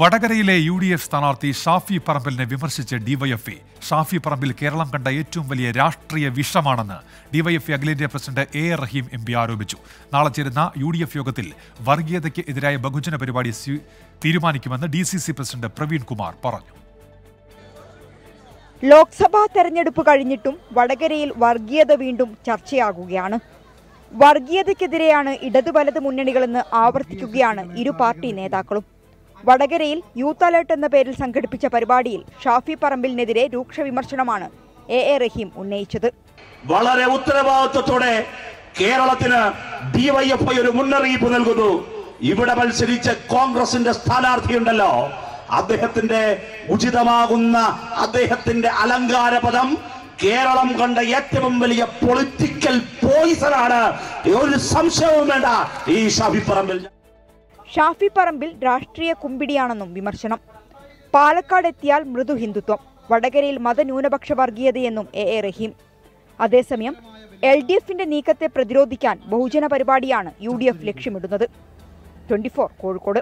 വടകരയിലെ U D F സ്ഥാനാർത്ഥി ഷാഫി പറമ്പിലിനെ വിമർശിച്ച് ഡിവൈഎഫ്ഐ ഷാഫി പറമ്പിൽ കേരളം കണ്ട ഏറ്റവും വലിയ രാഷ്ട്രീയ വിഷമാണെന്ന് ഡിവൈഎഫ്ഐ അഖിലേന്ത്യാ president A Rahim M P ആരോപിച്ചു. നാളെ ചേരുന്ന യു ഡി എഫ് യോഗത്തിൽ വർഗീയതയ്ക്ക് എതിരായ ബഹുജന പരിപാടി തീരുമാനിക്കുമെന്ന് D C C president Praveen Kumar പറഞ്ഞു. ലോക്സഭാ തെരഞ്ഞെടുപ്പ് കഴിഞ്ഞിട്ടും വടകരയിൽ വർഗീയത വീണ്ടും ചർച്ചയാകുകയാണ്. വർഗീയതയ്ക്കെതിരെയാണ് ഇടതു വലത് മുന്നണികളെന്ന് ആവർത്തിക്കുകയാണ് ഇരു പാർട്ടി നേതാക്കളും. വടകരയിൽ യൂത്ത് അലേർട്ട് എന്ന പേരിൽ സംഘടിപ്പിച്ച പരിപാടിയിൽ ഷാഫി പറമ്പിലിനെതിരെ രൂക്ഷ വിമർശനമാണ് എ എ റഹീം ഉന്നയിച്ചത്. വളരെ ഉത്തരവാദിത്വത്തോടെ കേരളത്തിന് ഡിവൈഎഫ്ഐ ഒരു മുന്നറിയിപ്പ് നൽകുന്നു. ഇവിടെ മത്സരിച്ച കോൺഗ്രസിന്റെ സ്ഥാനാർത്ഥിയുണ്ടല്ലോ. അദ്ദേഹത്തിന്റെ ഉചിതമാകുന്ന അദ്ദേഹത്തിന്റെ അലങ്കാര പദം കേരളം കണ്ട ഏറ്റവും വലിയ പൊളിറ്റിക്കൽ പോയിസണാണ് ഒരു സംശയവും വേണ്ട ഈ ഷാഫി പറമ്പിൽ. ഷാഫി പറമ്പിൽ രാഷ്ട്രീയ കുമ്പിടിയാണെന്നും വിമർശനം. പാലക്കാട് എത്തിയാൽ മൃദു ഹിന്ദുത്വം. വടകരയിൽ മതന്യൂനപക്ഷ വർഗീയതയെന്നും എ എ റഹീം. അതേസമയം എൽ ഡി എഫിന്റെ നീക്കത്തെ പ്രതിരോധിക്കാൻ ബഹുജന പരിപാടിയാണ് യു ഡി എഫ് ലക്ഷ്യമിടുന്നത്. ട്വന്റി കോഴിക്കോട്.